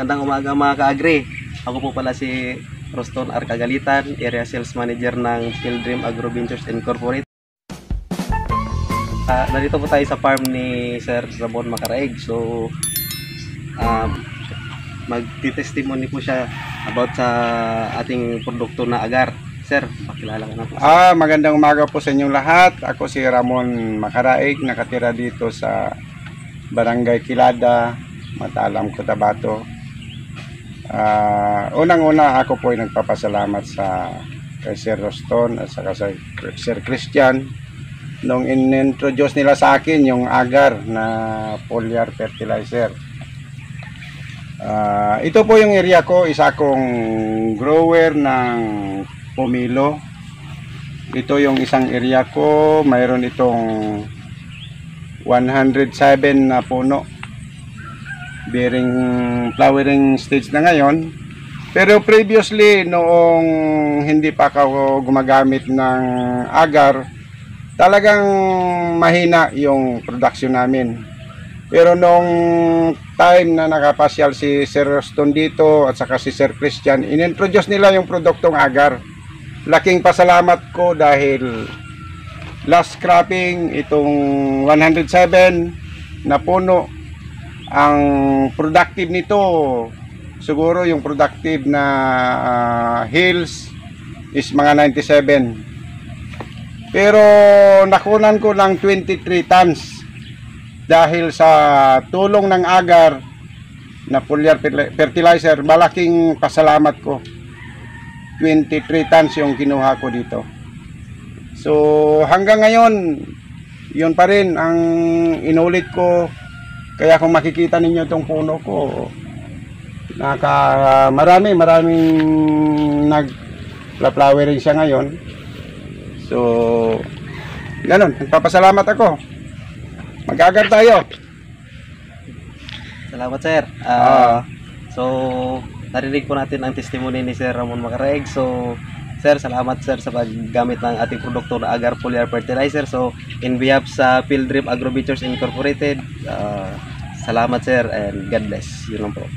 Magandang umaga mga ka-agri. Ako po pala si Roston Arcagalitan, Area Sales Manager ng Pilgrim Agro Ventures Incorporated. Ah, nandito po tayo sa farm ni Sir Ramon Macaraig. So, um, magti-testimony po siya about sa ating produkto na agar. Sir, pakilala ka na po. Ah, magandang umaga po sa inyong lahat. Ako si Ramon Macaraig, nakatira dito sa Barangay Kilada, Matalam, Cotabato. Ah, unang-una ako po ay nagpapasalamat sa kay Sir Roston at saka sa Sir Christian nung in-introduce nila sa akin yung agar na foliar fertilizer. Ah, ito po yung area ko, isa akong grower ng pomelo. Ito yung isang area ko, mayroon itong 107 na puno. Bearing flowering stage na ngayon. Pero previously, noong hindi pa ako gumagamit ng agar, talagang mahina yung production namin. Pero nung time na nakapasyal si Sir Roston dito at saka si Sir Christian, inintroduce nila yung produktong agar. Laking pasalamat ko dahil last cropping itong 107 na puno ang productive nito siguro yung productive na ah, hills is mga 97 pero nakunan ko ng 23 tons dahil sa tulong ng agar na foliar fertilizer malaking pasalamat ko. 23 tons yung kinuha ko dito. So hanggang ngayon, yun pa rin ang inulit ko. Kaya kung makikita ninyo itong puno ko, naka marami, maraming nag flowering siya ngayon. So, ganun, nagpapasalamat ako. Mag-agar tayo. Salamat sir. Ah, so, narinig po natin ang testimony ni Sir Ramon Macaraig. So, Sir, salamat sir sa paggamit ng ating produkto na Agar Foliar Fertilizer. So, in behalf sa Pilgrim Agro Ventures Incorporated, ah, salamat sir and God bless. Yun lang po.